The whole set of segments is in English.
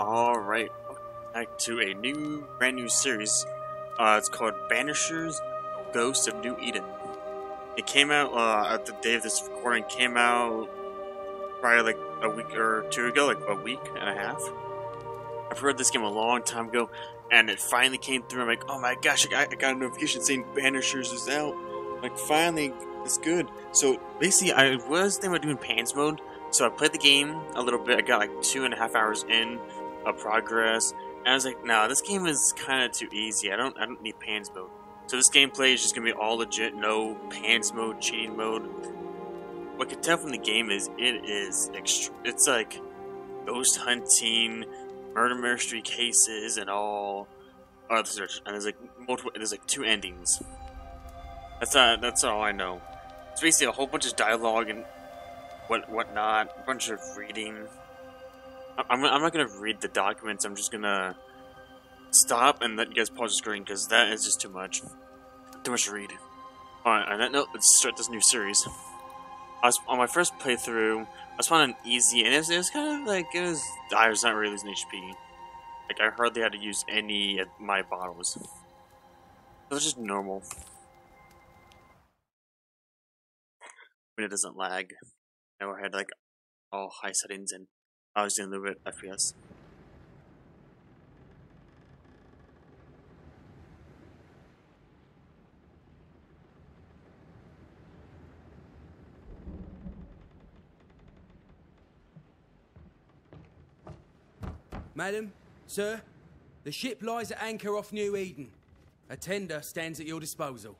Alright, back to a new, brand new series. Uh, it's called Banishers Ghost of New Eden. It came out, uh, at the day of this recording, came out probably like a week or two ago, like a week and a half. I've heard this game a long time ago, and it finally came through. I'm like, oh my gosh, I got, I got a notification saying Banishers is out. Like, finally, it's good. So, basically, I was thinking about doing Pans mode, so I played the game a little bit. I got like two and a half hours in of progress, and I was like, "No, this game is kind of too easy. I don't, I don't need pans mode." So this gameplay is just gonna be all legit, no pans mode, cheating mode. What I can tell from the game is it is it's like ghost hunting, murder mystery cases, and all other such. And there's like multiple. There's like two endings. That's uh, that's all I know. It's basically a whole bunch of dialogue and what whatnot, a bunch of reading. I'm, I'm not gonna read the documents. I'm just gonna stop and let you guys pause the screen because that is just too much, too much to read. Alright, on that note, let's start this new series. I was on my first playthrough. I finding an easy, and it was, it was kind of like it was. I was not really losing HP. Like I hardly had to use any of my bottles. It was just normal. When it doesn't lag. I had like all high settings and I was doing a little bit FPS. Madam, sir, the ship lies at anchor off New Eden. A tender stands at your disposal.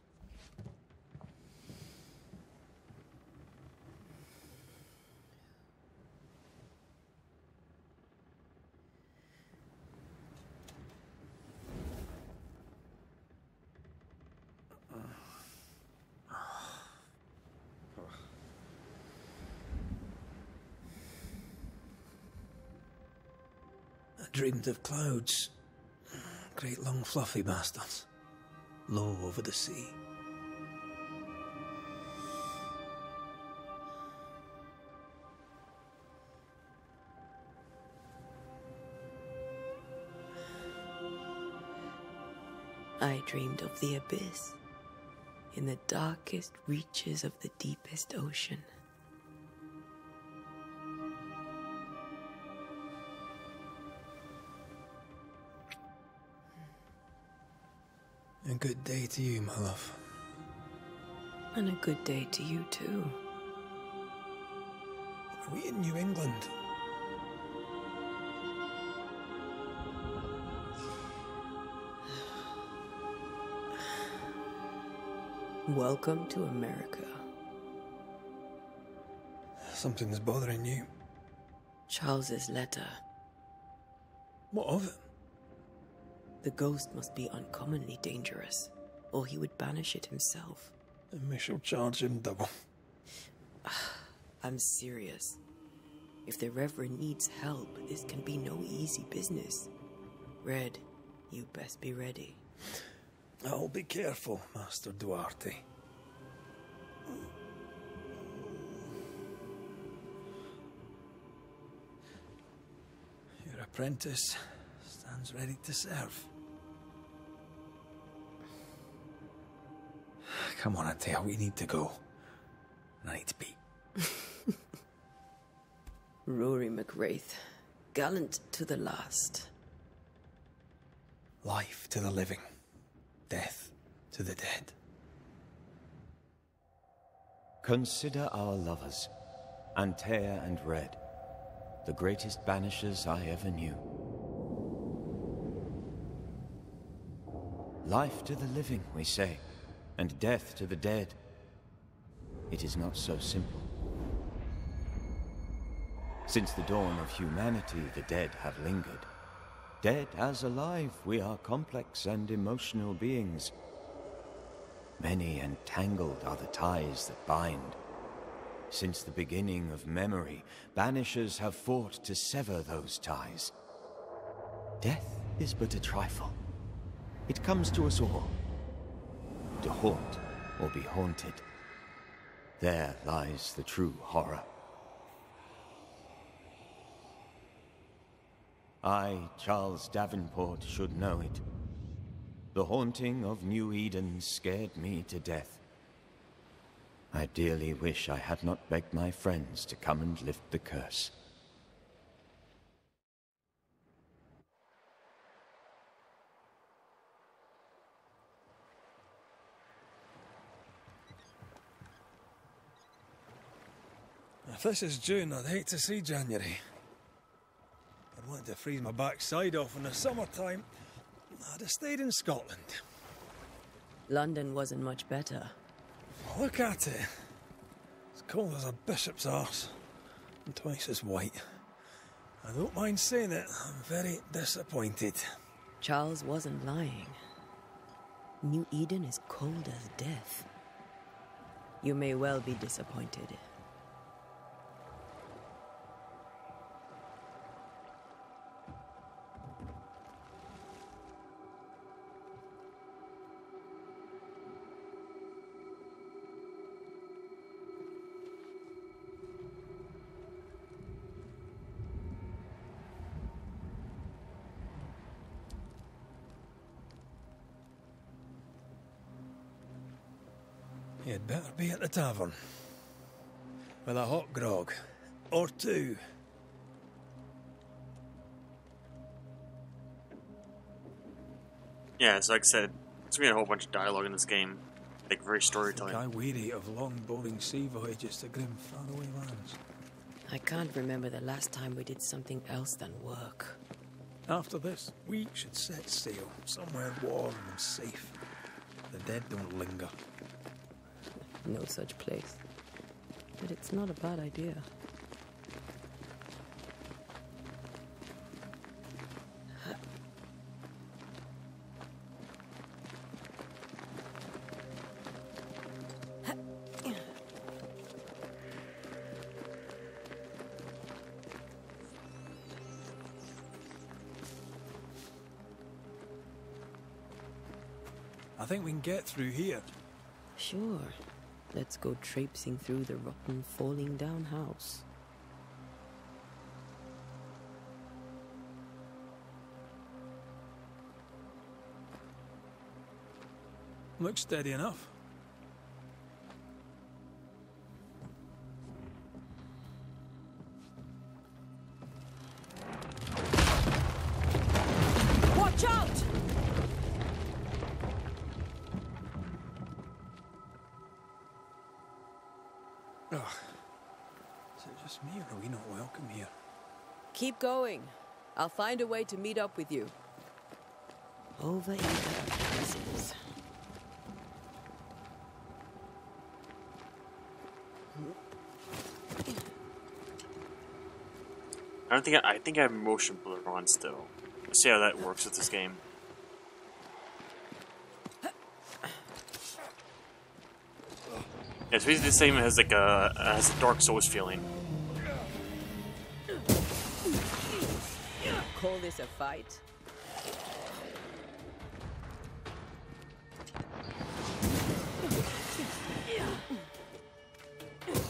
Dreamed of clouds. Great long fluffy bastards. Low over the sea. I dreamed of the abyss, in the darkest reaches of the deepest ocean. Good day to you, my love. And a good day to you, too. Are we in New England? Welcome to America. Something's bothering you. Charles's letter. What of it? The ghost must be uncommonly dangerous, or he would banish it himself. And we shall charge him double. I'm serious. If the Reverend needs help, this can be no easy business. Red, you best be ready. I'll be careful, Master Duarte. Your apprentice stands ready to serve. Come on, Antea, we need to go. And I need to be. Rory McWraith, gallant to the last. Life to the living, death to the dead. Consider our lovers, Antea and Red, the greatest banishers I ever knew. Life to the living, we say, and death to the dead. It is not so simple. Since the dawn of humanity, the dead have lingered. Dead as alive, we are complex and emotional beings. Many and tangled are the ties that bind. Since the beginning of memory, banishers have fought to sever those ties. Death is but a trifle. It comes to us all. To haunt or be haunted. There lies the true horror. I, Charles Davenport, should know it. The haunting of New Eden scared me to death. I dearly wish I had not begged my friends to come and lift the curse. If this is June, I'd hate to see January. I'd want to freeze my backside off in the summertime. I'd have stayed in Scotland. London wasn't much better. Look at it. It's cold as a bishop's arse. And twice as white. I don't mind saying it, I'm very disappointed. Charles wasn't lying. New Eden is cold as death. You may well be disappointed. You'd better be at the tavern. With a hot grog. Or two. Yeah, it's like I said, it's gonna be a whole bunch of dialogue in this game. Like very storytelling. I weary of long, boring sea voyages to grim, faraway lands. I can't remember the last time we did something else than work. After this, we should set sail somewhere warm and safe. The dead don't linger. No such place. But it's not a bad idea. I think we can get through here. Sure. Let's go traipsing through the rotten, falling down house. Looks steady enough. Going. I'll find a way to meet up with you. Over in the places. I don't think I, I think I have motion blur on still. Let's see how that works with this game. Yeah, it's basically the same as like a as a Dark Souls feeling. Call this a fight?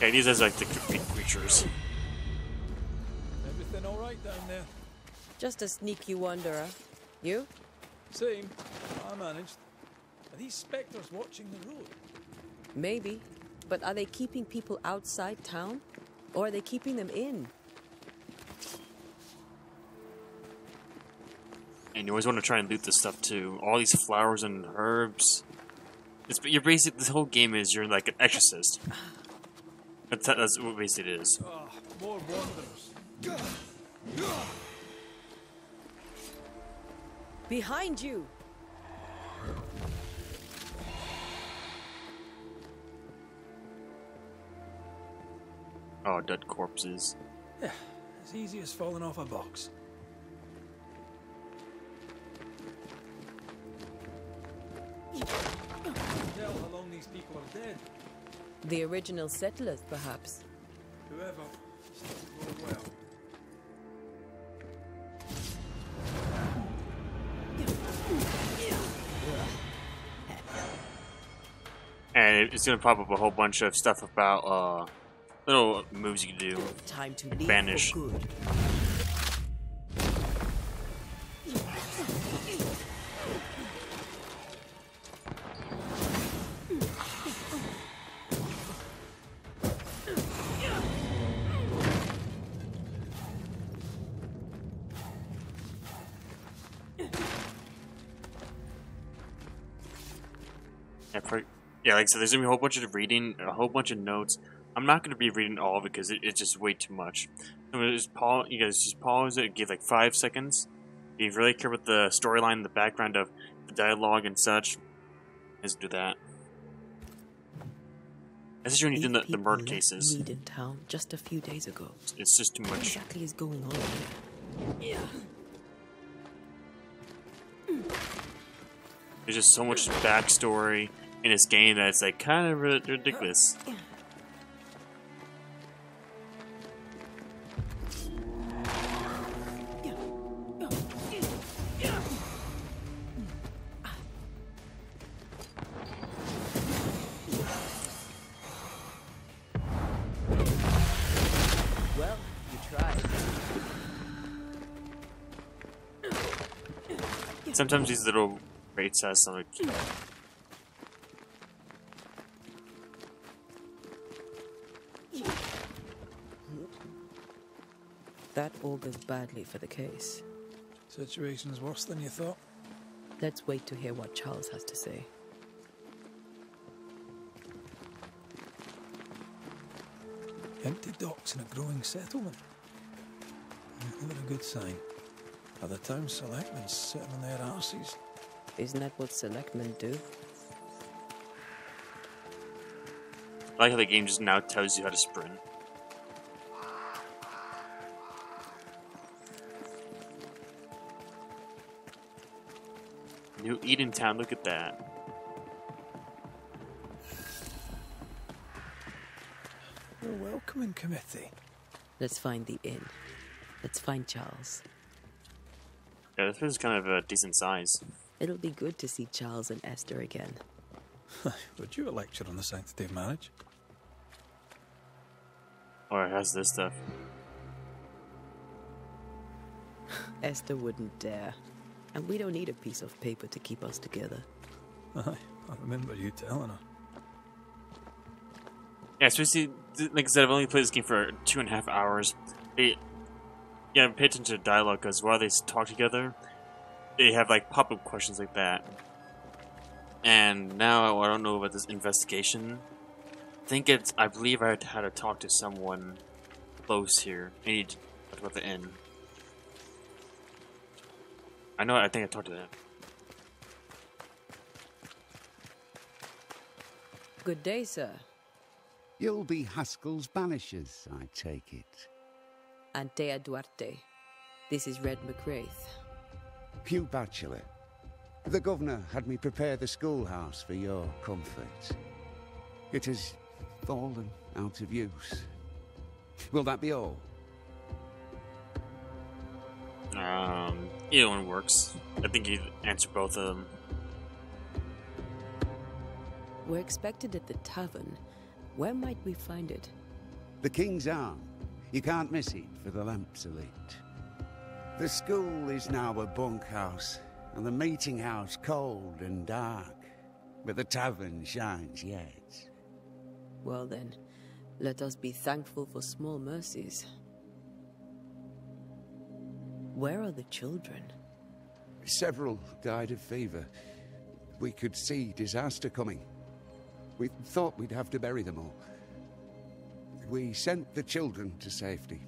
Yeah, these are like the creepy creatures. Everything alright down there? Just a sneaky wanderer. You? Same. I managed. Are these spectres watching the road? Maybe. But are they keeping people outside town? Or are they keeping them in? And you always want to try and loot this stuff too. All these flowers and herbs. It's but you're basically this whole game is you're like an exorcist. That's, that's what basically it is. More wanderers. Behind you! Oh, dead corpses. Yeah, as easy as falling off a box. Tell how long these people are dead. The original settlers, perhaps. Whoever, it's not going well. And it's gonna pop up a whole bunch of stuff about uh little moves you can do. Time to leave Banish. Yeah, yeah, like I said, there's gonna be a whole bunch of reading, a whole bunch of notes. I'm not gonna be reading all of it because it, it's just way too much. I'm just pause. You guys just pause it, give like five seconds. If you really care about the storyline, the background of the dialogue and such, just do that. Especially when you're doing the, the murder left cases. Mead town just a few days ago. It's just too What much. exactly is going on here? Yeah. There's just so much backstory in this game that's like kind of ridiculous. Sometimes these little rates has some. That augurs badly for the case. Situation's worse than you thought. Let's wait to hear what Charles has to say. Empty docks in a growing settlement. Never a good sign. Are the town selectmen sitting on their arses? Isn't that what selectmen do? I like how the game just now tells you how to sprint. New Eden Town, look at that. A welcoming committee. Let's find the inn. Let's find Charles. Yeah, this is kind of a decent size. It'll be good to see Charles and Esther again. Would you a lecture on the sanctity of marriage? Or it has this stuff. Esther wouldn't dare. And we don't need a piece of paper to keep us together. Aye, I remember you telling her. Yeah, especially th- like I said, I've only played this game for two and a half hours. They, yeah, pay attention to dialogue because while they talk together, they have like pop-up questions like that. And now I don't know about this investigation. I think it's. I believe I had had to talk to someone close here. I need to talk about the inn. I know. I think I talked to them. Good day, sir. You'll be Haskell's banishers, I take it. Antea Duarte. This is Red mac Raith. Hugh Bachelor. The governor had me prepare the schoolhouse for your comfort. It has fallen out of use. Will that be all? Um, either one works. I think you answer both of them. We're expected at the tavern. Where might we find it? The King's Arm. You can't miss it for the lamps are lit. The school is now a bunkhouse, and the meeting house cold and dark. But the tavern shines yet. Well then, let us be thankful for small mercies. Where are the children? Several died of fever. We could see disaster coming. We thought we'd have to bury them all. We sent the children to safety.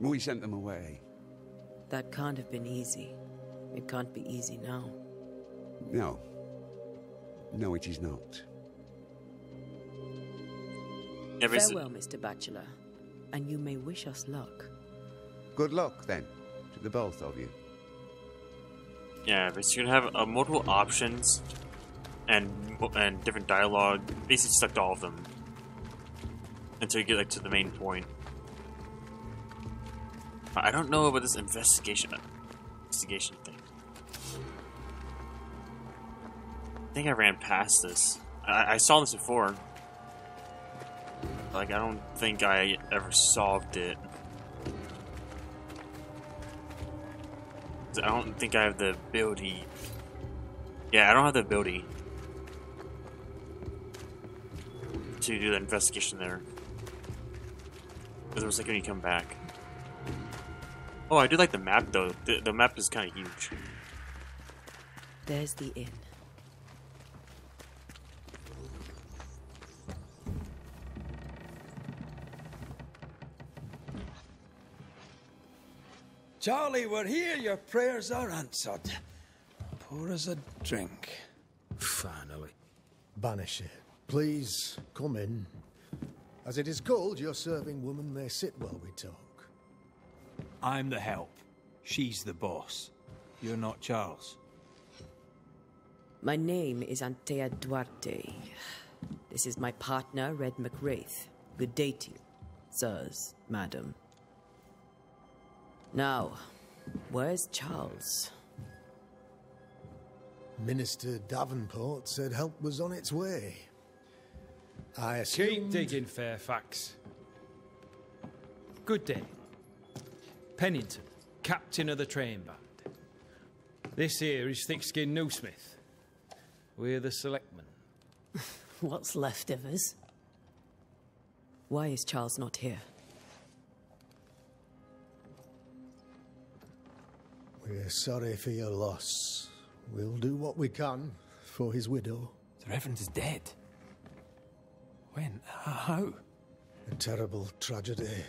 We sent them away. That can't have been easy. It can't be easy now. No. No, it is not. Yeah, Farewell, Mr. Bachelor, and you may wish us luck. Good luck, then, to the both of you. Yeah, but you can have uh, multiple options and and different dialogue. Basically, select all of them until you get like to the main point. I don't know about this investigation investigation thing. I think I ran past this. I, I saw this before. Like I don't think I ever solved it. I don't think I have the ability. Yeah, I don't have the ability to do the investigation there. Because it was like when you come back. Oh, I do like the map though. The, the map is kind of huge. There's the inn. Charlie, we're here. Your prayers are answered. Pour us a drink. Finally. Banisher, please come in. As it is cold, your serving woman may sit while we talk. I'm the help. She's the boss. You're not Charles. My name is Antea Duarte. This is my partner, Red mac Raith. Good day to you, sirs, madam. Now, where's Charles? Minister Davenport said help was on its way. I assumed... Keep digging, Fairfax. Good day. Pennington, captain of the train band. This here is Thickskin Newsmith. We're the selectmen. What's left of us? Why is Charles not here? We're sorry for your loss. We'll do what we can for his widow. The Reverend is dead. When? Uh, how? A terrible tragedy.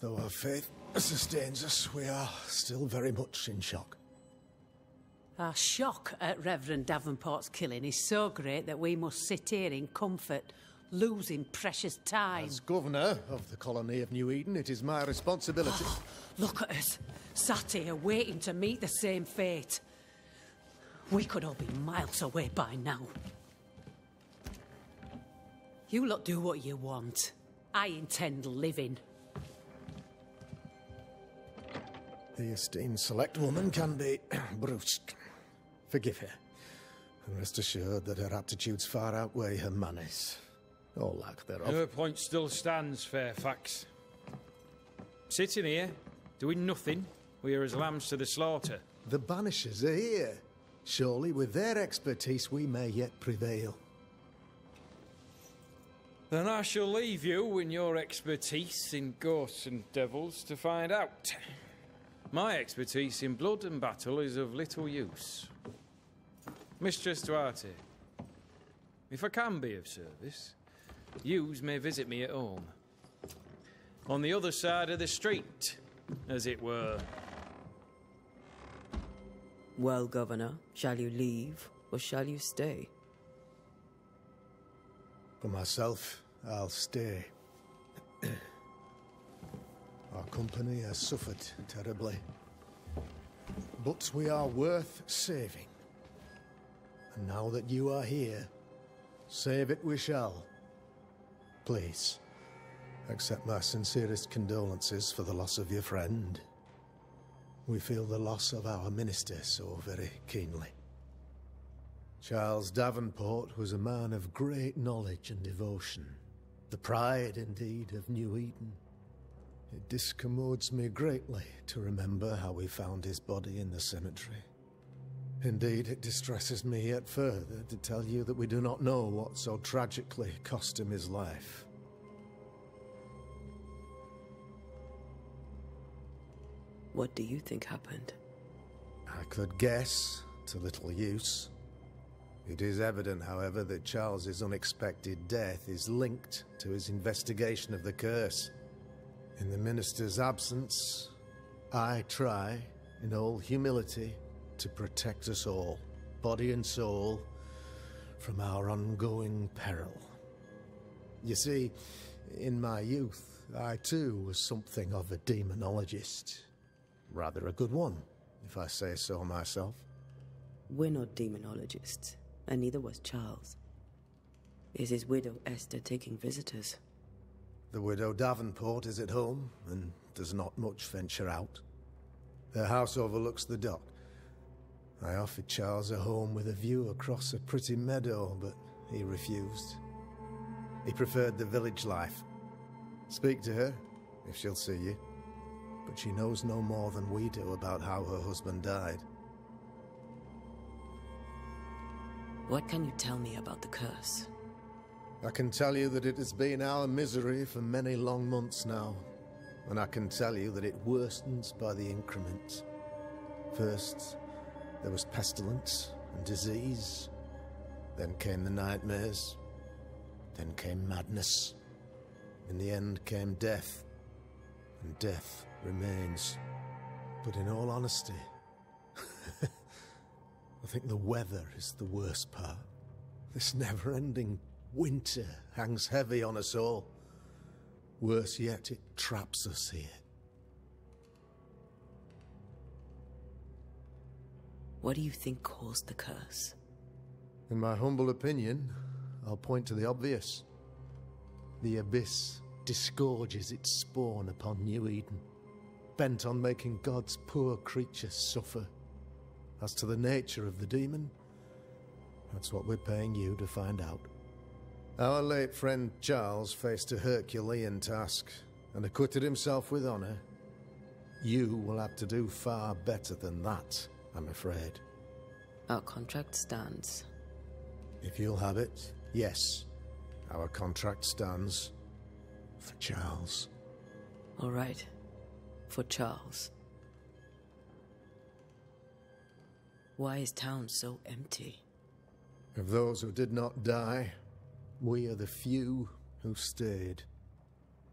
Though our faith sustains us, we are still very much in shock. Our shock at Reverend Davenport's killing is so great that we must sit here in comfort, losing precious time. As governor of the colony of New Eden, it is my responsibility. Oh, look at us, sat here waiting to meet the same fate. We could all be miles away by now. You lot do what you want. I intend living. The esteemed select woman can be brusque. Forgive her. And rest assured that her aptitudes far outweigh her manners. Or lack thereof. Her point still stands, Fairfax. Sitting here, doing nothing, we are as lambs to the slaughter. The banishers are here. Surely, with their expertise, we may yet prevail. Then I shall leave you and your expertise in ghosts and devils to find out. My expertise in blood and battle is of little use. Mistress Duarte, if I can be of service, yous may visit me at home. On the other side of the street, as it were. Well, Governor, shall you leave or shall you stay? For myself, I'll stay. Our company has suffered terribly. But we are worth saving. And now that you are here, save it we shall. Please, accept my sincerest condolences for the loss of your friend. We feel the loss of our minister so very keenly. Charles Davenport was a man of great knowledge and devotion, the pride indeed of New Eden. It discommodes me greatly to remember how we found his body in the cemetery. Indeed, it distresses me yet further to tell you that we do not know what so tragically cost him his life. What do you think happened? I could guess, to little use. It is evident, however, that Charles's unexpected death is linked to his investigation of the curse. In the minister's absence, I try, in all humility, to protect us all, body and soul, from our ongoing peril. You see, in my youth, I too was something of a demonologist. Rather a good one, if I say so myself. We're not demonologists, and neither was Charles. Is his widow Esther taking visitors? The widow Davenport is at home and does not much venture out. Their house overlooks the dock. I offered Charles a home with a view across a pretty meadow, but he refused. He preferred the village life. Speak to her, if she'll see you. But she knows no more than we do about how her husband died. What can you tell me about the curse? I can tell you that it has been our misery for many long months now. And I can tell you that it worsens by the increment. First, there was pestilence and disease. Then came the nightmares. Then came madness. In the end came death. And death remains. But in all honesty, I think the weather is the worst part. This never ending winter hangs heavy on us all. Worse yet, it traps us here. What do you think caused the curse? In my humble opinion, I'll point to the obvious. The Abyss disgorges its spawn upon New Eden, bent on making God's poor creatures suffer. As to the nature of the demon, that's what we're paying you to find out. Our late friend Charles faced a Herculean task and acquitted himself with honor. You will have to do far better than that, I'm afraid. Our contract stands. If you'll have it, yes. Our contract stands for Charles. All right. For Charles. Why is town so empty? Of those who did not die, we are the few who stayed.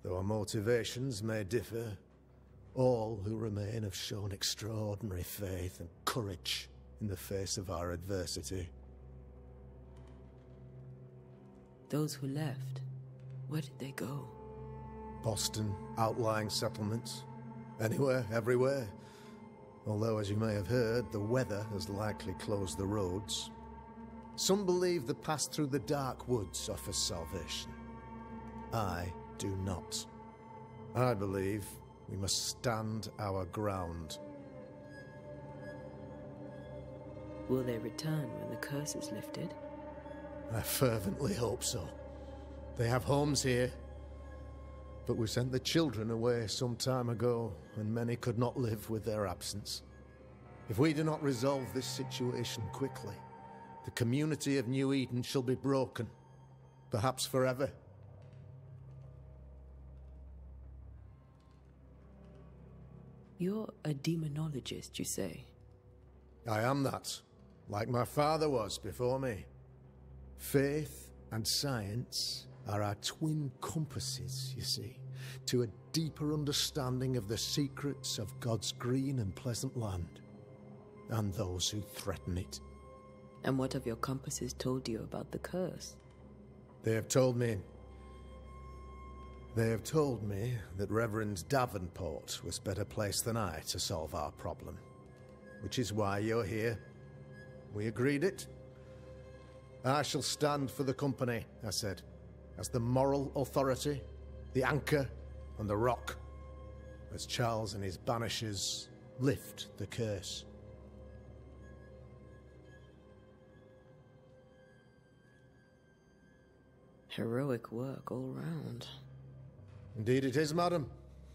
Though our motivations may differ, all who remain have shown extraordinary faith and courage in the face of our adversity. Those who left, where did they go? Boston, outlying settlements. Anywhere, everywhere. Although, as you may have heard, the weather has likely closed the roads. Some believe the pass through the dark woods offers salvation. I do not. I believe we must stand our ground. Will they return when the curse is lifted? I fervently hope so. They have homes here. But we sent the children away some time ago, and many could not live with their absence. If we do not resolve this situation quickly, the community of New Eden shall be broken, perhaps forever. You're a demonologist, you say? I am that, like my father was before me. Faith and science are our twin compasses, you see, to a deeper understanding of the secrets of God's green and pleasant land, and those who threaten it. And what have your compasses told you about the curse? They have told me. They have told me that Reverend Davenport was better placed than I to solve our problem. Which is why you're here. We agreed it. I shall stand for the company, I said, as the moral authority, the anchor, and the rock, as Charles and his banishers lift the curse. Heroic work all round. Indeed it is, madam.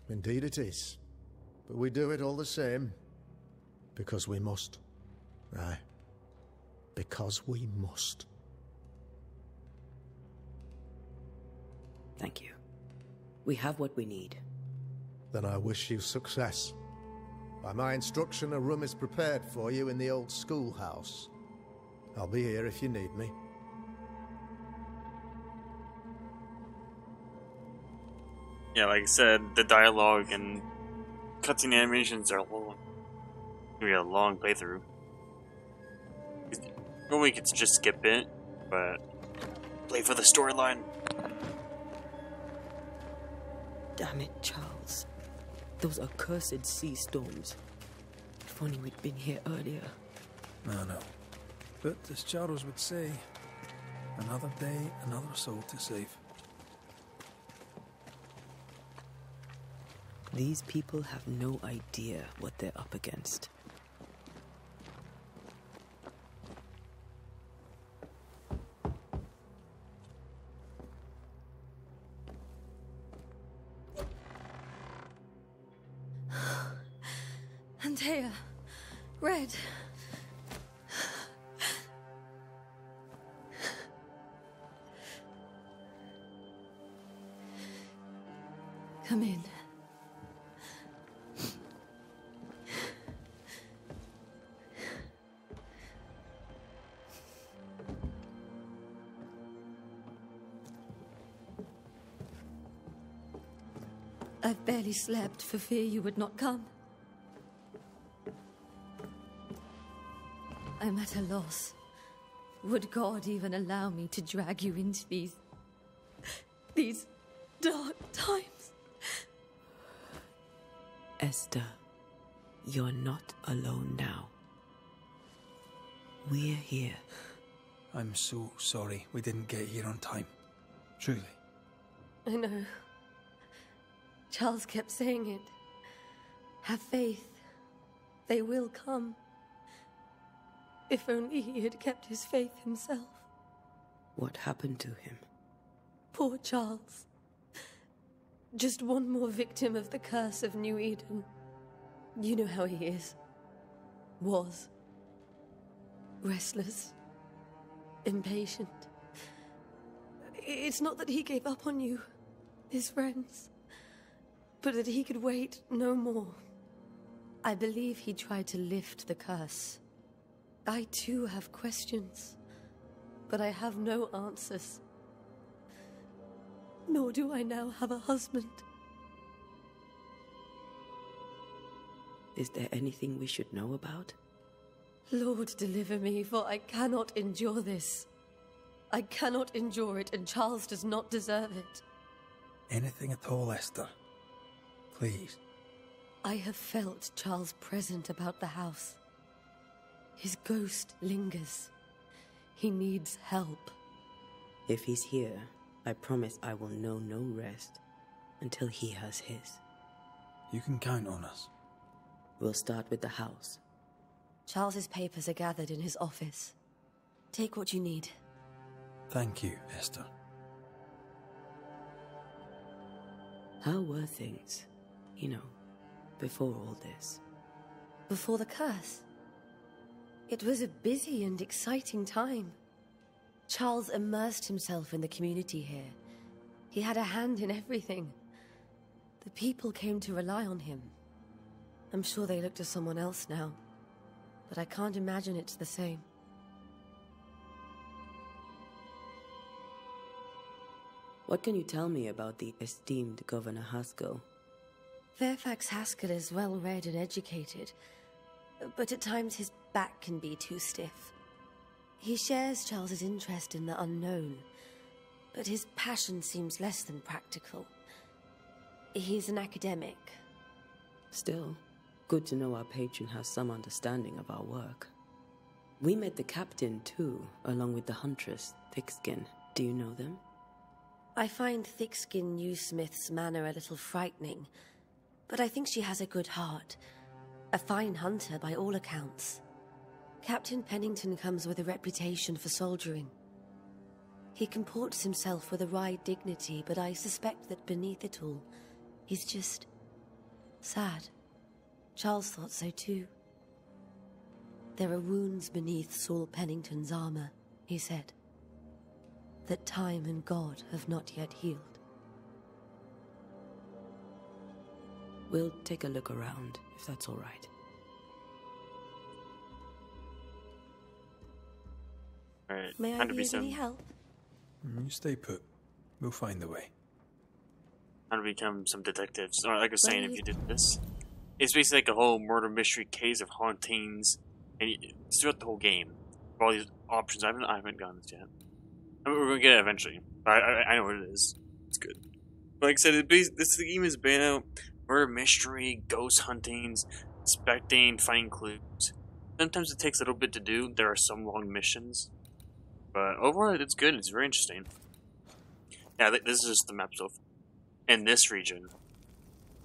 Indeed it is. But we do it all the same. Because we must. Aye. Because we must. Thank you. We have what we need. Then I wish you success. By my instruction, a room is prepared for you in the old schoolhouse. I'll be here if you need me. Yeah, like I said, the dialogue and cutscene animations are long. We got a long playthrough. Normally, you could just skip it, but play for the storyline. Damn it, Charles. Those accursed sea storms. If only we'd been here earlier. No, no. But as Charles would say, another day, another soul to save. These people have no idea what they're up against. barely slept for fear you would not come. I'm at a loss. Would God even allow me to drag you into these... these dark times? Esther, you're not alone now. We're here. I'm so sorry we didn't get here on time. Truly. I know. Charles kept saying it. Have faith. They will come. If only he had kept his faith himself. What happened to him? Poor Charles. Just one more victim of the curse of New Eden. You know how he is. Was. Restless. Impatient. It's not that he gave up on you, his friends, but that he could wait no more. I believe he tried to lift the curse. I too have questions, but I have no answers. Nor do I now have a husband. Is there anything we should know about? Lord, deliver me, for I cannot endure this. I cannot endure it, and Charles does not deserve it. Anything at all, Esther. Please. I have felt Charles present about the house. His ghost lingers. He needs help. If he's here, I promise I will know no rest until he has his. You can count on us. We'll start with the house. Charles's papers are gathered in his office. Take what you need. Thank you, Esther. How were things, you know, before all this? Before the curse? It was a busy and exciting time. Charles immersed himself in the community here. He had a hand in everything. The people came to rely on him. I'm sure they look to someone else now, but I can't imagine it's the same. What can you tell me about the esteemed Governor Haskell? Fairfax Haskell is well read and educated, but at times his back can be too stiff. He shares Charles's interest in the unknown, but his passion seems less than practical. He's an academic. Still, good to know our patron has some understanding of our work. We met the captain, too, along with the huntress, Thickskin. Do you know them? I find Thickskin Newsmith's manner a little frightening, but I think she has a good heart. A fine hunter by all accounts. Captain Pennington comes with a reputation for soldiering. He comports himself with a wry dignity, but I suspect that beneath it all, he's just sad. Charles thought so too. There are wounds beneath Saul Pennington's armor, he said, that time and God have not yet healed. We'll take a look around, if that's all right. Alright, May I time be be of any help? Mm, You stay put. We'll find the way. how to become some detectives. Or like I was saying, if you did this, it's basically like a whole murder mystery case of hauntings, and you- it's throughout the whole game. All these options. I haven't, I haven't gotten this yet. I mean, we're gonna get it eventually. I, I, I know what it is. It's good. But like I said, it this game has been out murder mystery, ghost huntings, inspecting, finding clues. Sometimes it takes a little bit to do. There are some long missions, but overall, it's good. It's very interesting. Yeah, th- this is just the map so far in this region.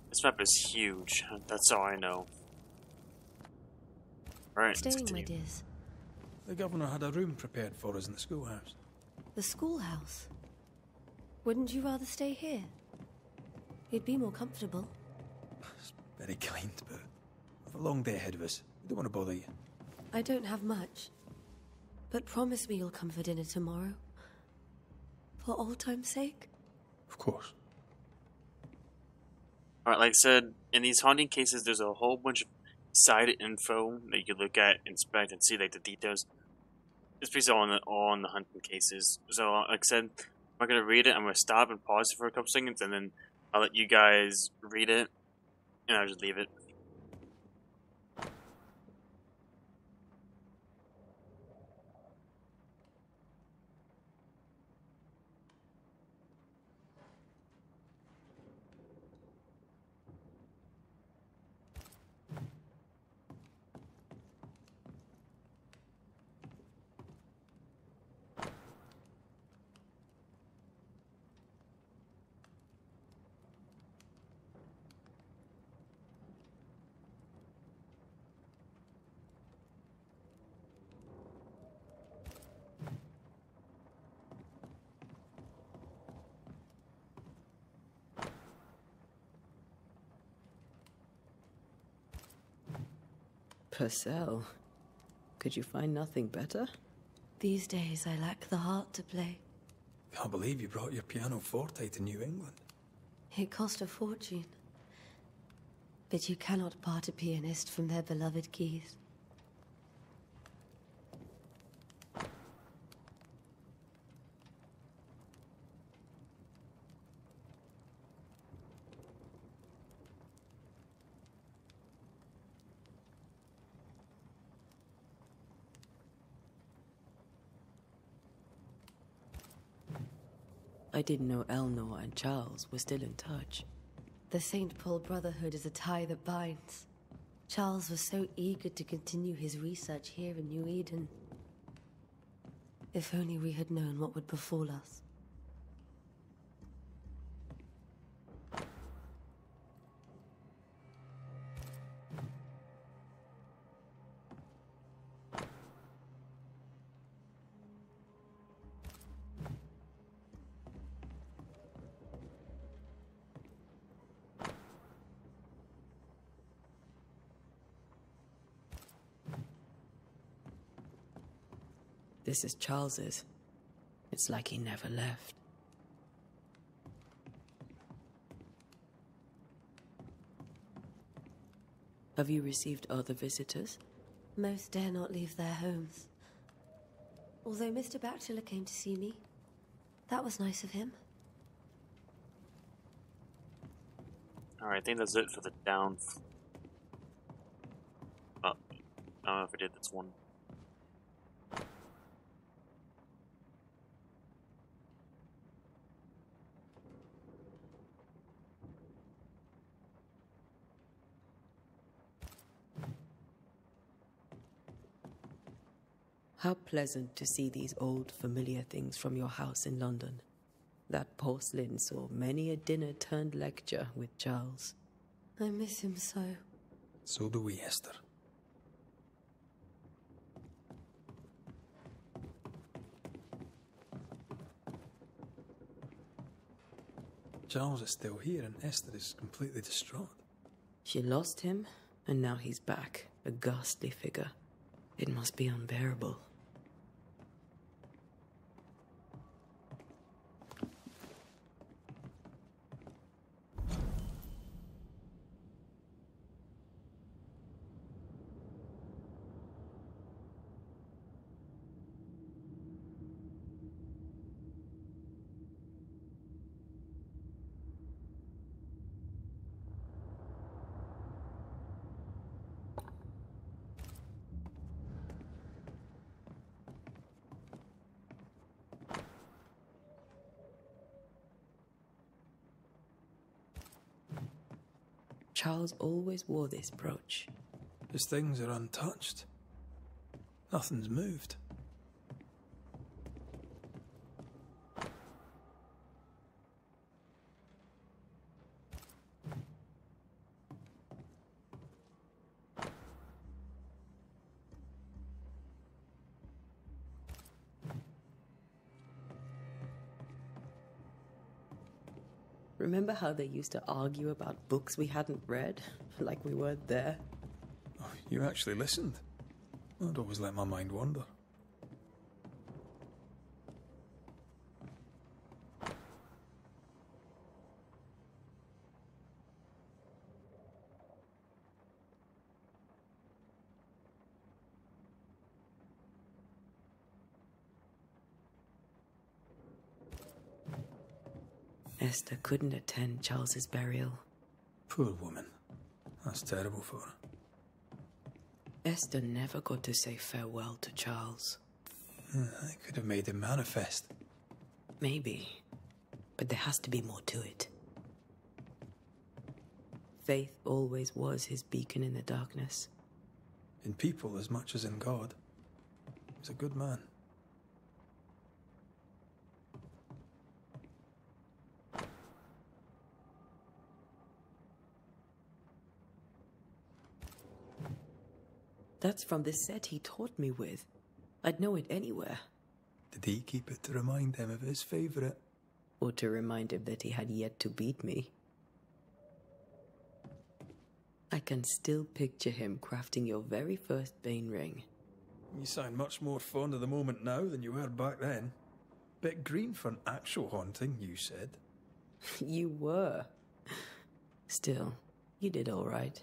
This map is huge. That's all I know. Alright, let's Staying, my continue. dears. The governor had a room prepared for us in the schoolhouse. The schoolhouse. Wouldn't you rather stay here? You'd be more comfortable. Very kind, but we've a long day ahead of us. We don't want to bother you. I don't have much. But promise me you'll come for dinner tomorrow. For old time's sake. Of course. Alright, like I said, in these haunting cases, there's a whole bunch of side info that you can look at, inspect, and see like the details. It's basically all on the, all on the hunting cases. So, like I said, I'm not gonna read it. I'm gonna stop and pause for a couple seconds, and then I'll let you guys read it, and I'll just leave it. Purcell. Could you find nothing better? These days, I lack the heart to play. Can't believe you brought your pianoforte to New England. It cost a fortune. But you cannot part a pianist from their beloved keys. I didn't know Elnor and Charles were still in touch. The St. Paul Brotherhood is a tie that binds. Charles was so eager to continue his research here in New Eden. If only we had known what would befall us. This is Charles's. It's like he never left. Have you received other visitors? Most dare not leave their homes. Although Mr. Batchelor came to see me. That was nice of him. Alright, I think that's it for the down. Oh, I don't know if I did this one. How pleasant to see these old familiar things from your house in London. That porcelain saw many a dinner turned lecture with Charles. I miss him so. So do we, Esther. Charles is still here and Esther is completely distraught. She lost him, and now he's back, a ghastly figure. It must be unbearable. Charles always wore this brooch. His things are untouched. Nothing's moved. Remember how they used to argue about books we hadn't read? Like we weren't there? Oh, you actually listened. I'd always let my mind wander. Esther couldn't attend Charles's burial. Poor woman. That's terrible for her. Esther never got to say farewell to Charles. Uh, I could have made him manifest. Maybe. But there has to be more to it. Faith always was his beacon in the darkness. In people as much as in God. He's a good man. That's from the set he taught me with. I'd know it anywhere. Did he keep it to remind him of his favourite? Or to remind him that he had yet to beat me. I I can still picture him crafting your very first Bane ring. You sound much more fond of the moment now than you were back then. Bit green for an actual haunting, you said. you were. Still, you did all right.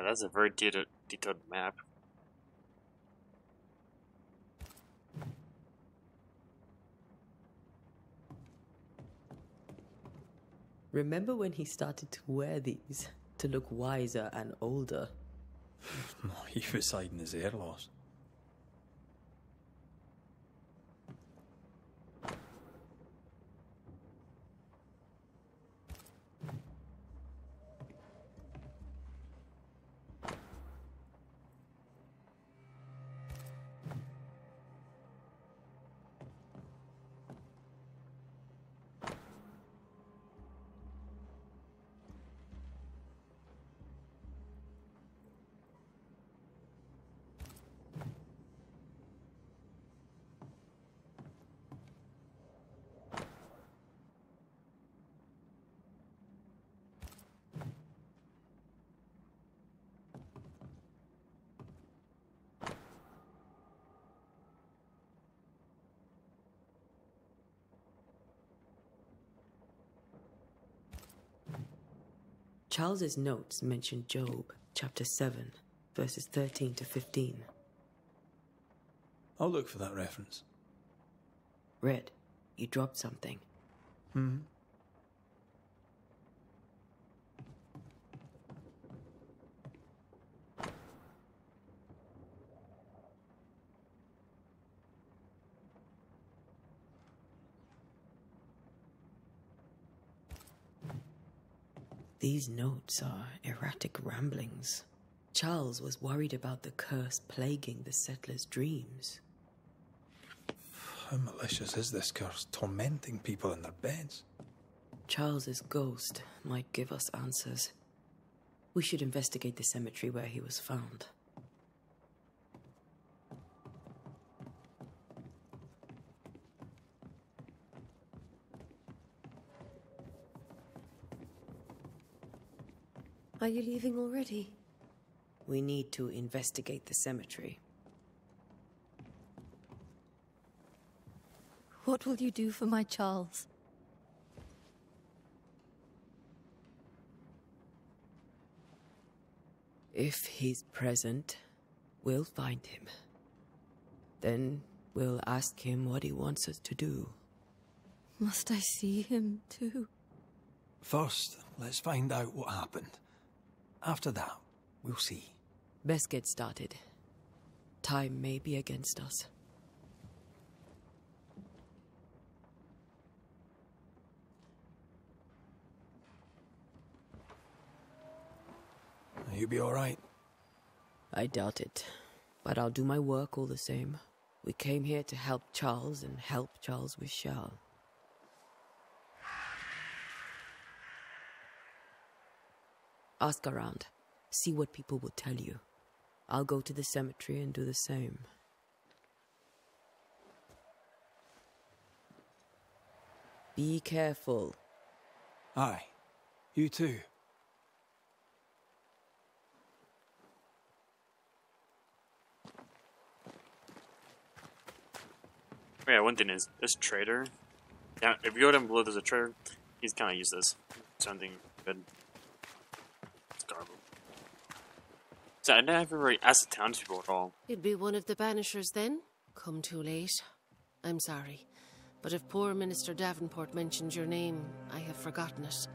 Yeah, that's a very detailed, detailed map. Remember when he started to wear these to look wiser and older? he was hiding his hair loss. Charles's notes mention Job, chapter 7, verses 13 to 15. I'll look for that reference. Red, you dropped something. Hmm. These notes are erratic ramblings. Charles was worried about the curse plaguing the settlers' dreams. How malicious is this curse, tormenting people in their beds? Charles's ghost might give us answers. We should investigate the cemetery where he was found. Are you leaving already? We need to investigate the cemetery. What will you do for my Charles? If he's present, we'll find him. Then we'll ask him what he wants us to do. Must I see him too? First, let's find out what happened. After that, we'll see. Best get started. Time may be against us. You'll be alright? I doubt it. But I'll do my work all the same. We came here to help Charles and help Charles with Shal. Ask around. See what people will tell you. I'll go to the cemetery and do the same. Be careful. Aye. You too. Oh, yeah, one thing is this trader. Yeah, if you go down below, there's a trader. He's kind of useless. Something good. It's garble. So I never really asked the townspeople at all. You'd be one of the banishers then? Come too late. I'm sorry. But if poor Minister Davenport mentioned your name, I have forgotten it.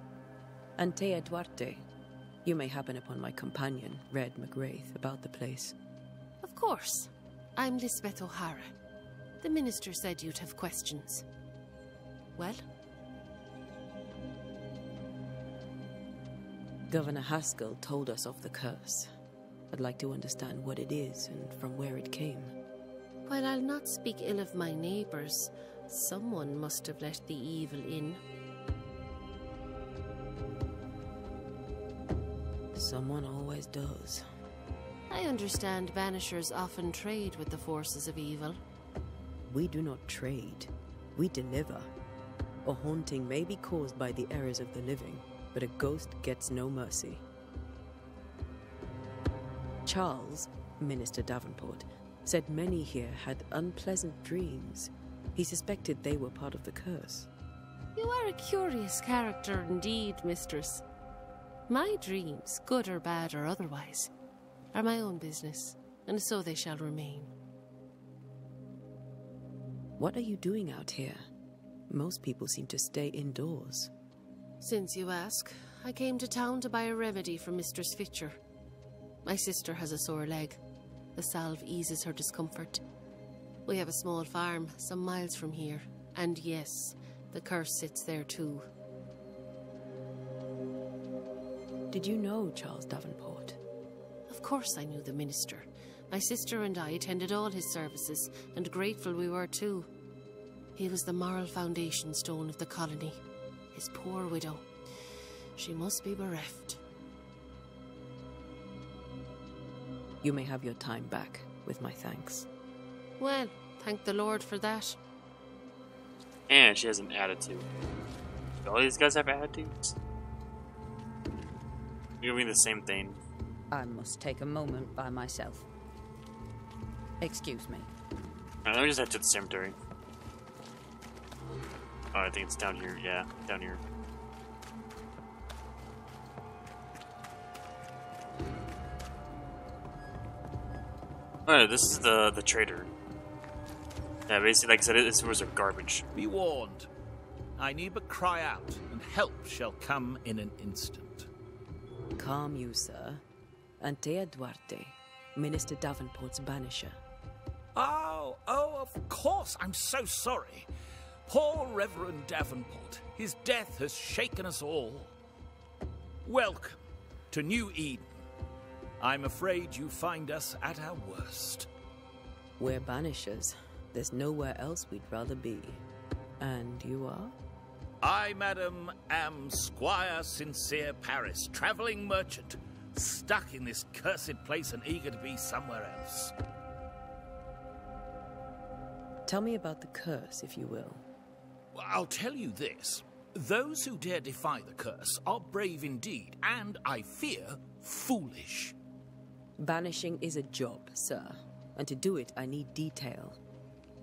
Antea Duarte. You may happen upon my companion, Red mac Raith, about the place. Of course. I'm Lisbeth O'Hara. The minister said you'd have questions. Well? Governor Haskell told us of the curse. I'd like to understand what it is and from where it came. While I'll not speak ill of my neighbours, someone must have let the evil in. Someone always does. I understand banishers often trade with the forces of evil. We do not trade, we deliver. A haunting may be caused by the errors of the living, but a ghost gets no mercy. Charles, Minister Davenport, said many here had unpleasant dreams. He suspected they were part of the curse. You are a curious character indeed, mistress. My dreams, good or bad or otherwise, are my own business, and so they shall remain. What are you doing out here? Most people seem to stay indoors. Since you ask, I came to town to buy a remedy for Mistress Fitcher. My sister has a sore leg. The salve eases her discomfort. We have a small farm some miles from here, and yes, the curse sits there too. Did you know Charles Davenport? Of course I knew the minister. My sister and I attended all his services, and grateful we were too. He was the moral foundation stone of the colony. His poor widow. She must be bereft. You may have your time back, with my thanks. Well, thank the Lord for that. And she has an attitude. Do all these guys have attitudes? You're doing the same thing. I must take a moment by myself. Excuse me. Alright, let me just head to the cemetery. Oh, I think it's down here. Yeah, down here. Oh, this is the the trader. Yeah, basically, like I said, this was a garbage. Be warned. I need but cry out, and help shall come in an instant. Calm you, sir. Antea Duarte, Minister Davenport's banisher. Oh, oh, of course. I'm so sorry. Poor Reverend Davenport. His death has shaken us all. Welcome to New Eden. I'm afraid you find us at our worst. We're banishers. There's nowhere else we'd rather be. And you are? I, madam, am Squire Sincere Paris, travelling merchant, stuck in this cursed place and eager to be somewhere else. Tell me about the curse, if you will. Well, I'll tell you this. Those who dare defy the curse are brave indeed, and, I fear, foolish. Banishing is a job, sir. And to do it, I need detail.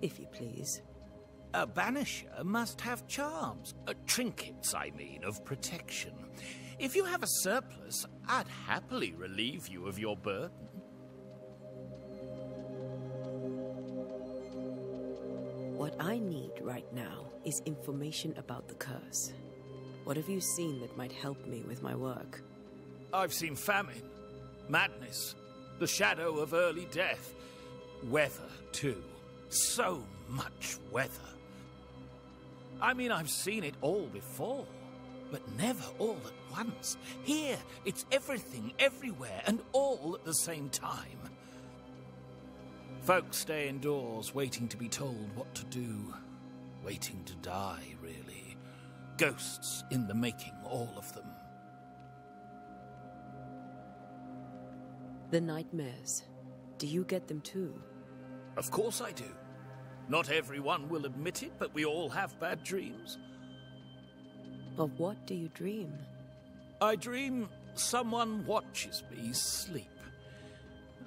If you please. A banisher must have charms. Uh, trinkets, I mean, of protection. If you have a surplus, I'd happily relieve you of your burden. What I need right now is information about the curse. What have you seen that might help me with my work? I've seen famine, madness, the shadow of early death, weather, too. So much weather. I mean, I've seen it all before, but never all at once. Here, it's everything, everywhere, and all at the same time. Folks stay indoors, waiting to be told what to do. Waiting to die, really. Ghosts in the making, all of them. The nightmares. Do you get them too? Of course I do. Not everyone will admit it, but we all have bad dreams. Of what do you dream? I dream someone watches me sleep.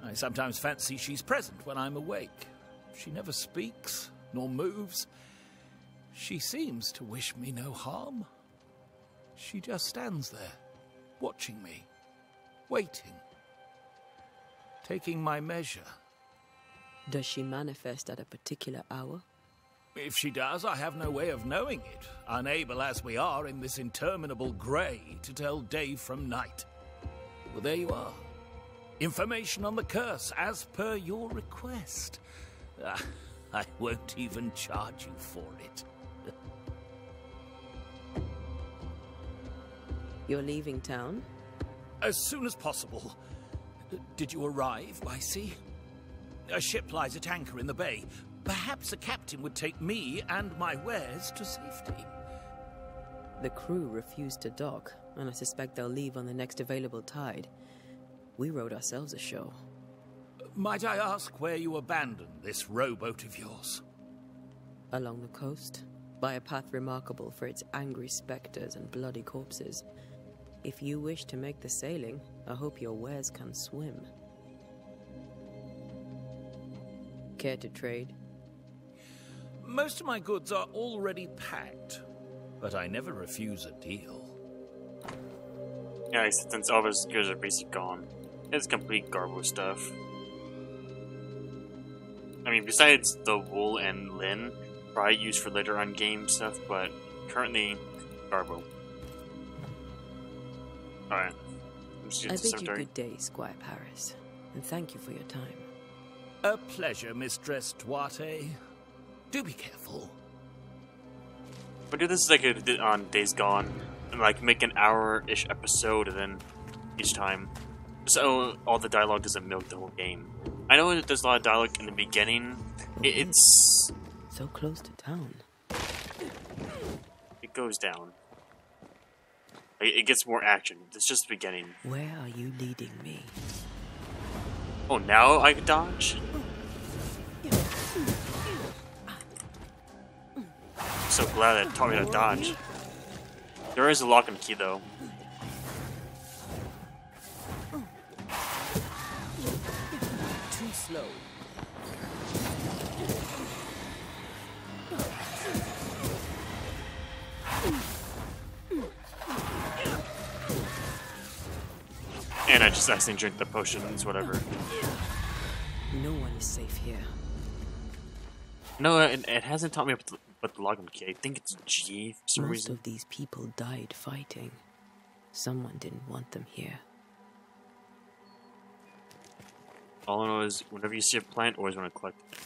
I sometimes fancy she's present when I'm awake. She never speaks, nor moves. She seems to wish me no harm. She just stands there, watching me, waiting, taking my measure. Does she manifest at a particular hour? If she does, I have no way of knowing it, unable as we are in this interminable grey to tell day from night. Well, there you are. Information on the curse as per your request. Ah, I won't even charge you for it. You're leaving town? As soon as possible. Did you arrive by sea? A ship lies at anchor in the bay. Perhaps a captain would take me and my wares to safety. The crew refused to dock, and I suspect they'll leave on the next available tide. We rowed ourselves ashore. Might I ask where you abandoned this rowboat of yours? Along the coast. by a path remarkable for its angry specters and bloody corpses. If you wish to make the sailing, I hope your wares can swim. Care to trade? Most of my goods are already packed, but I never refuse a deal. Yeah, since all of his goods are basically gone. It's complete Garbo stuff. I mean, besides the wool and lin, probably used for later on game stuff, but currently, Garbo. Alright. I bid you good day, Squire Paris, and thank you for your time. A pleasure, Mistress Duarte. Do be careful. But do this like I did on Days Gone, and like make an hour-ish episode, and then each time, so all the dialogue doesn't milk the whole game. I know that there's a lot of dialogue in the beginning. It, it's so close to town. It goes down. It, gets more action. It's just the beginning. Where are you leading me? Oh, now I can dodge. so glad that taught me to dodge. There is a lock and key though. Too slow. And I just accidentally drink the potions, whatever. No one is safe here. No, it, it hasn't taught me about the, about the login key. I think it's G for some Most reason. of these people died fighting. Someone didn't want them here. All I know is whenever you see a plant, always want to collect it.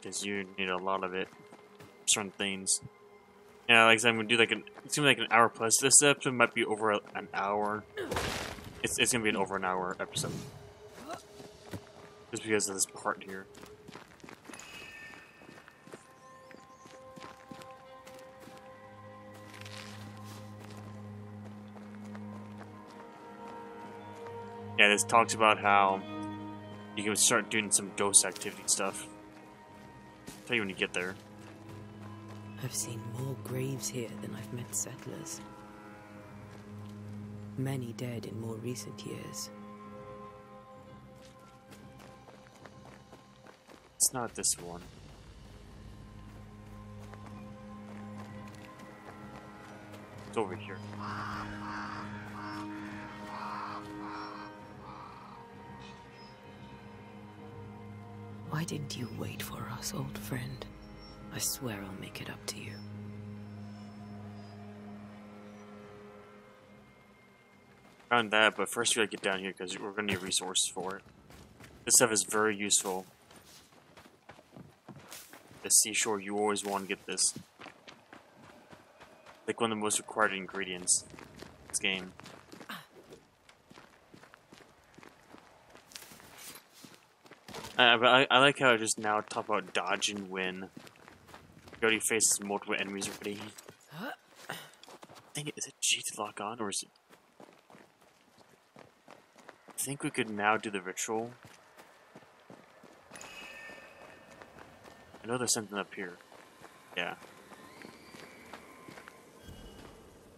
Because you need a lot of it. Certain things. Yeah, like I said, I'm gonna do like an. It's gonna be like an hour plus. This episode might be over an hour. It's it's gonna be an over an hour episode. Just because of this part here. Yeah, this talks about how you can start doing some ghost activity stuff. tell you when you get there. I've seen more graves here than I've met settlers. Many dead in more recent years. It's not this one. It's over here. Why didn't you wait for us, old friend? I swear I'll make it up to you. Found that, but first we gotta get down here because we're gonna need resources for it. This stuff is very useful. The seashore, you always want to get this. Like one of the most required ingredients in this game. But I, I like how I just now talk about dodge and win. Already faces multiple enemies already. Dang it, is it G to lock on, or is it... I think we could now do the ritual. I know there's something up here. Yeah.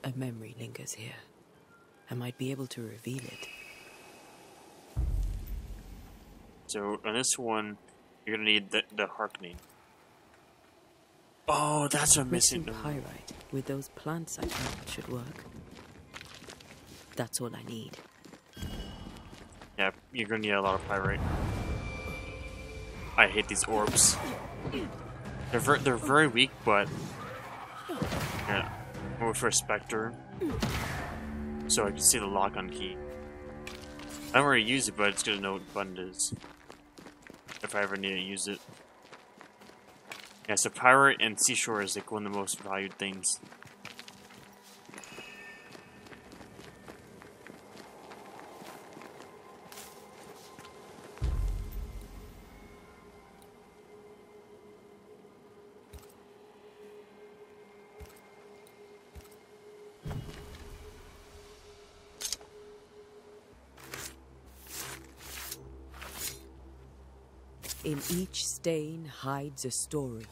A memory lingers here. I might be able to reveal it. So on this one, you're gonna need the, the Harkening. Oh, that's what I'm missing. pyrite with those plants I found should work. That's all I need. Yeah, you're gonna need a lot of pyrite. I hate these orbs. They're ver they're very weak, but yeah, more for a specter. So I can see the lock-on key. I don't already use it, but it's good to know what button it is. If I ever need to use it. Yeah, so pyrite and seashore is like one of the most valued things. stain hides a story.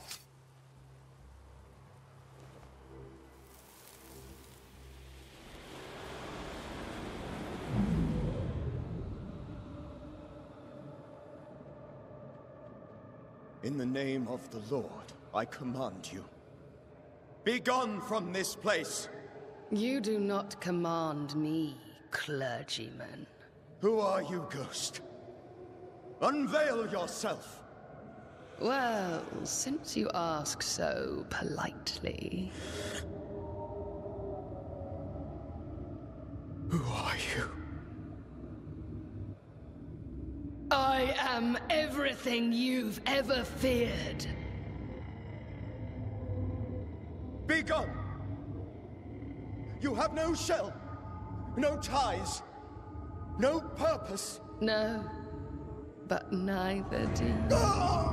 In the name of the Lord, I command you. Begone from this place! You do not command me, clergyman. Who are you, ghost? Unveil yourself! Well, since you ask so politely. Who are you? I am everything you've ever feared. Be gone! You have no shell, no ties, no purpose. No, but neither do you. Damn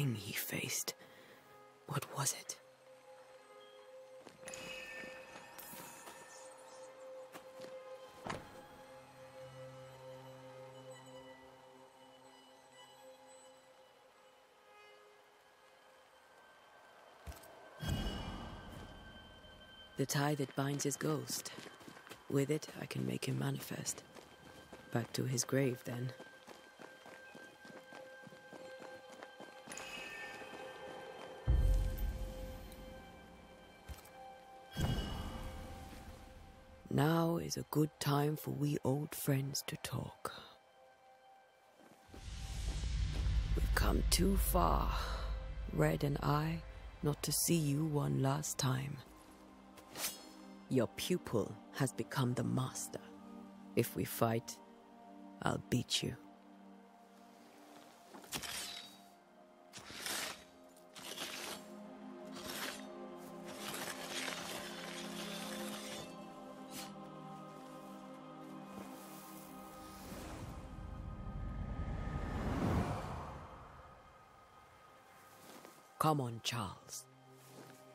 thing he faced. What was it? The tie that binds his ghost. With it, I can make him manifest. Back to his grave, then. Is a good time for we old friends to talk. We've come too far, Red and I, not to see you one last time. Your pupil has become the master. If we fight, I'll beat you. Come on, Charles.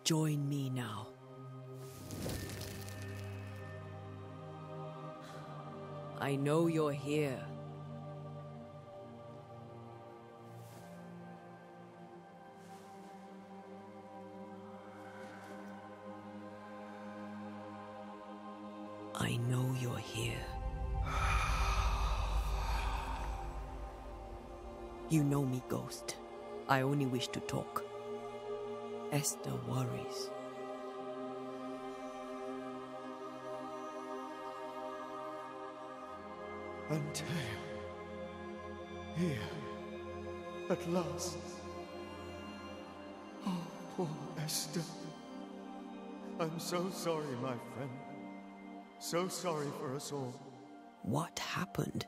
Join me now. I know you're here. I know you're here. You know me, Ghost. I only wish to talk. Esther worries. Antea. Here. At last. Oh, poor Esther. I'm so sorry, my friend. So sorry for us all. What happened?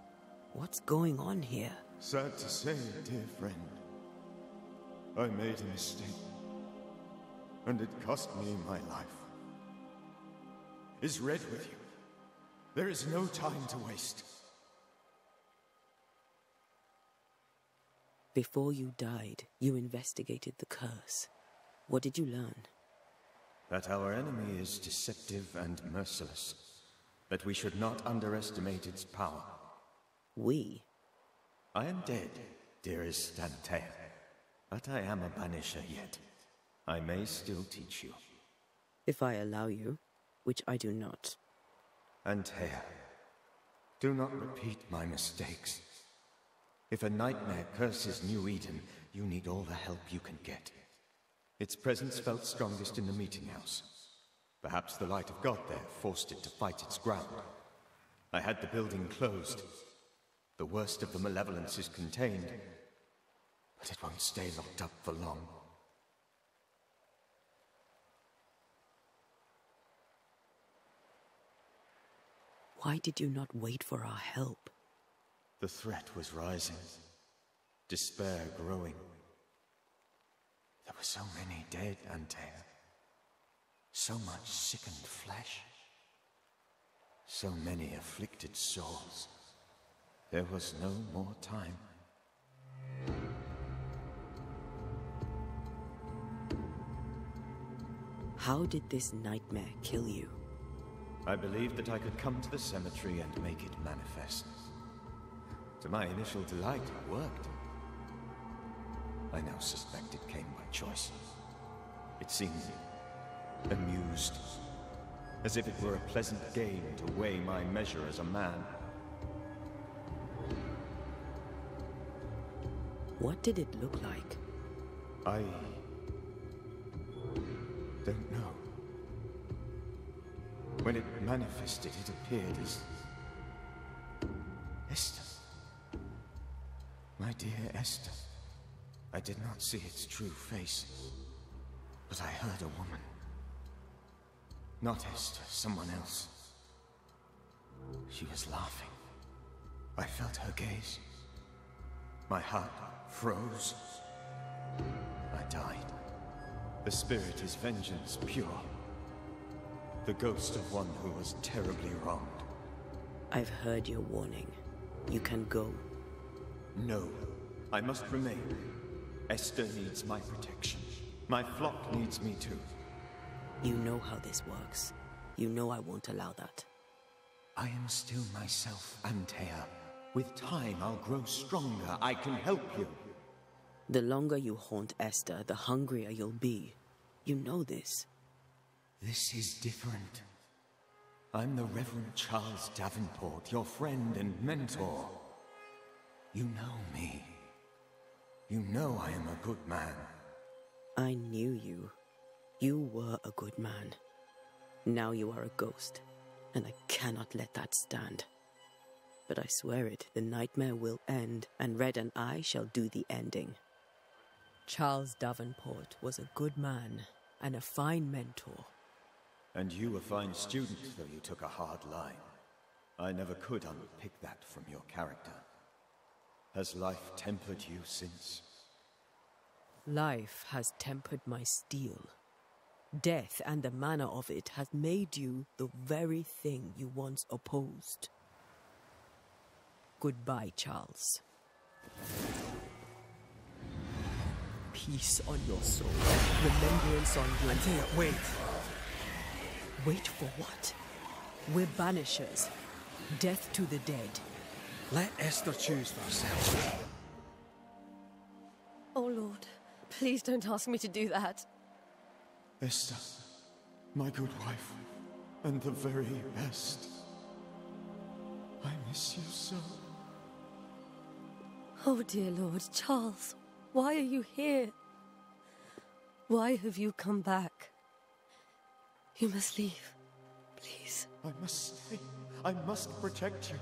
What's going on here? Sad to say, dear friend. I made a mistake. And it cost me my life. Is Red with you? There is no time to waste. Before you died, you investigated the curse. What did you learn? That our enemy is deceptive and merciless. That we should not underestimate its power. We? I am dead, dearest Antea. But I am a banisher yet. I may still teach you. If I allow you, which I do not. Antea, do not repeat my mistakes. If a nightmare curses New Eden, you need all the help you can get. Its presence felt strongest in the meeting house. Perhaps the light of God there forced it to fight its ground. I had the building closed. The worst of the malevolence is contained, but it won't stay locked up for long. Why did you not wait for our help? The threat was rising, despair growing. There were so many dead, Antea. So much sickened flesh. So many afflicted souls. There was no more time. How did this nightmare kill you? I believed that I could come to the cemetery and make it manifest. To my initial delight, it worked. I now suspect it came by choice. It seemed amused, as if it were a pleasant game to weigh my measure as a man. What did it look like? I don't know. When it manifested, it appeared as Esther. My dear Esther. I did not see its true face, but I heard a woman. Not Esther, someone else. She was laughing. I felt her gaze. My heart froze. I died. The spirit is vengeance pure. The ghost of one who was terribly wronged. I've heard your warning. You can go. No, I must remain. Esther needs my protection. My flock needs me too. You know how this works. You know I won't allow that. I am still myself, Antea. With time, I'll grow stronger. I can help you. The longer you haunt Esther, the hungrier you'll be. You know this. This is different. I'm the Reverend Charles Davenport, your friend and mentor. You know me. You know I am a good man. I knew you. You were a good man. Now you are a ghost, and I cannot let that stand. But I swear it, the nightmare will end, and Red and I shall do the ending. Charles Davenport was a good man and a fine mentor. And you a fine student, though you took a hard line. I never could unpick that from your character. Has life tempered you since? Life has tempered my steel. Death and the manner of it has made you the very thing you once opposed. Goodbye, Charles. Peace on your soul, remembrance on your. Antea, wait. Wait for what? We're banishers. Death to the dead. Let Esther choose for herself. Oh, Lord, please don't ask me to do that. Esther, my good wife, and the very best. I miss you so. Oh, dear Lord, Charles, why are you here? Why have you come back? You must leave. Please. I must stay. I must protect you.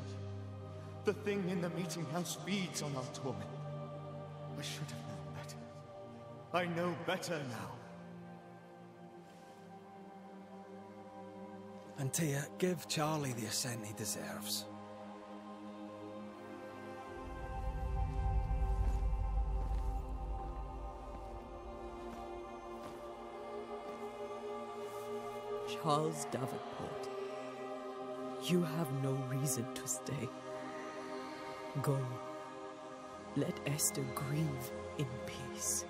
The thing in the meeting house feeds on our torment. I should have known better. I know better now. Antea, give Charlie the ascent he deserves. Charles Davenport, you have no reason to stay. Go. Let Esther grieve in peace.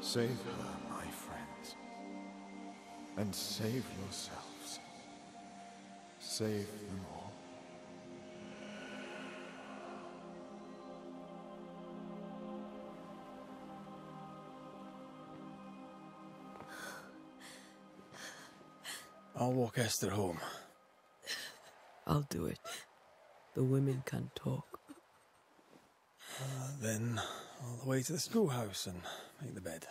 Save her, my friends. And save yourselves. Save them all. I'll walk Esther home. I'll do it. The women can talk. Uh, then all the way to the schoolhouse and make the bed.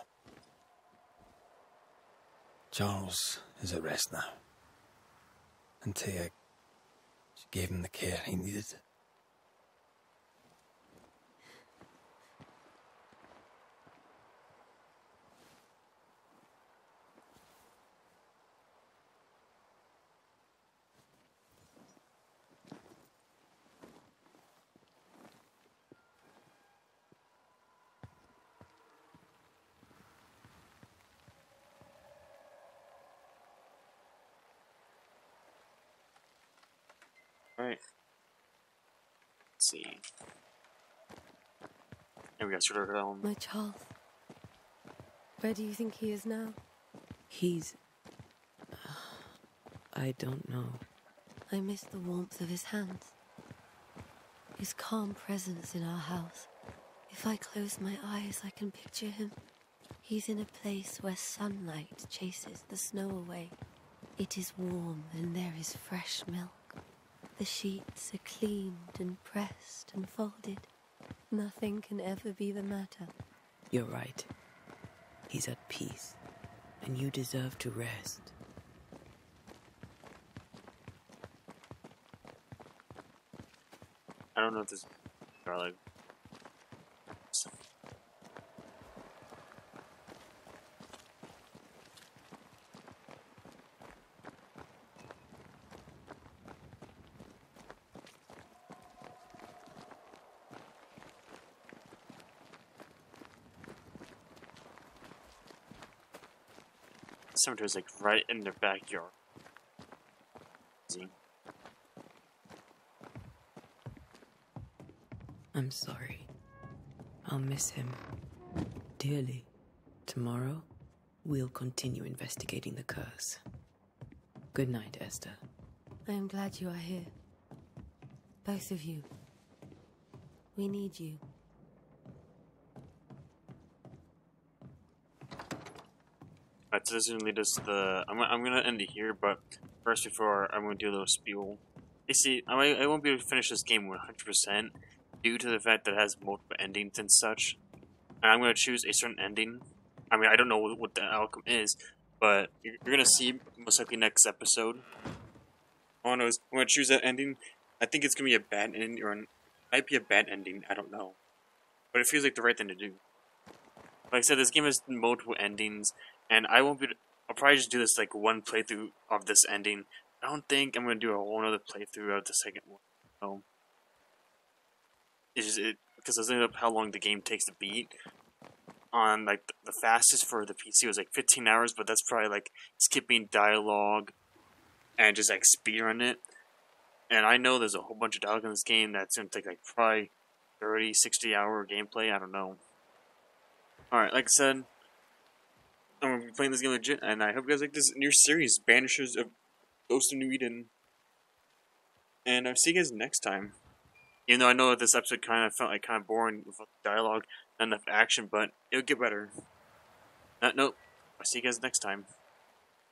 Charles is at rest now. Antea she gave him the care he needed. Alright. Let's see. And we got sort My child. Where do you think he is now? He's. I don't know. I miss the warmth of his hands. His calm presence in our house. If I close my eyes, I can picture him. He's in a place where sunlight chases the snow away. It is warm and there is fresh milk. The sheets are cleaned and pressed and folded. Nothing can ever be the matter. You're right. He's at peace, and you deserve to rest. I don't know if this are like. Cemetery's like right in their backyard. I'm sorry. I'll miss him dearly. Tomorrow, we'll continue investigating the curse. Good night, Esther. I am glad you are here. Both of you. We need you. This is gonna lead us to the. I'm, I'm gonna end it here, but first, before I'm gonna do a little spiel. You see, I, I won't be able to finish this game 100% due to the fact that it has multiple endings and such. And I'm gonna choose a certain ending. I mean, I don't know what, what the outcome is, but you're, you're gonna see most likely next episode. I know is I'm gonna choose that ending. I think it's gonna be a bad ending, or an, might be a bad ending. I don't know, but it feels like the right thing to do. Like I said, this game has multiple endings, and I won't be. I'll probably just do this like one playthrough of this ending. I don't think I'm gonna do a whole other playthrough of the second one. So it's just it because I thinking of how long the game takes to beat. On like the fastest for the PC was like 15 hours, but that's probably like skipping dialogue and just like speed run it. And I know there's a whole bunch of dialogue in this game that's gonna take like probably 30, 60 hour gameplay. I don't know. Alright, like I said, I'm gonna be playing this game legit, and I hope you guys like this new series, Banishers of Ghost of New Eden. And I'll see you guys next time. Even though I know that this episode kind of felt like kind of boring with dialogue, not enough action, but it'll get better. Uh, nope. I'll see you guys next time.